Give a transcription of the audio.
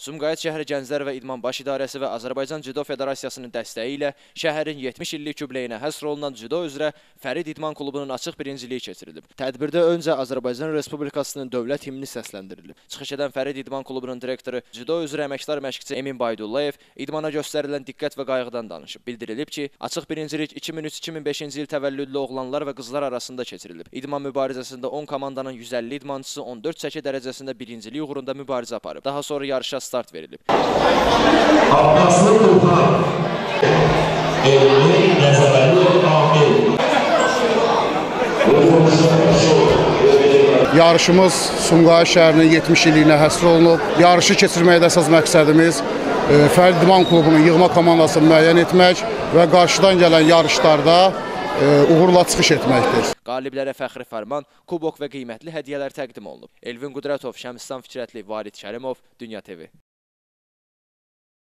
Sumqayıt şəhəri Gənclər və İdman Baş İdarəsi və Azərbaycan Cüdo Federasiyasının dəstəyi ilə şəhərin 70 illik yubileyinə həsr olunan cüdo üzrə Fərid İdman Klubunun açıq birinciliyi keçirilib. Tədbirdə öncə Azərbaycan Respublikasının dövlət himni səsləndirilib. Çıxış edən Fərid İdman Klubunun direktoru, cüdo üzrə əməkdar məşqçi Emin Baydullayev idmana göstərilən diqqət və qayğıdan danışıb. Bildirilib ki, açıq birincilik 2003-2005-ci il təvəllüdlü oğlanlar və qızlar arasında keçirilib. İdman mübarizəsində 10 komandanın 150 idmançısı 14 çəki dərəcəsində birincilik uğrunda mübarizə aparıb. Daha sonra yarışa start verilib. Abbaslı Tufan, Elmi Nəzərəli Amil. Yarışımız Sumqayıt şəhərinin 70 illiyinə həsr olunub. Yarışı keçirməkdə əsas məqsədimiz e, Fərid İdman klubunun yığma komandasını müəyyən etmək və qarşıdan gələn yarışlarda uğurla çıxış etməkdir. Qaliblərə fəxri fərman, kubok və qiymətli hədiyyələr təqdim olunub. Elvin Qudratov, Şəmstan Fikrətli, Varid Kərimov, Dünya TV.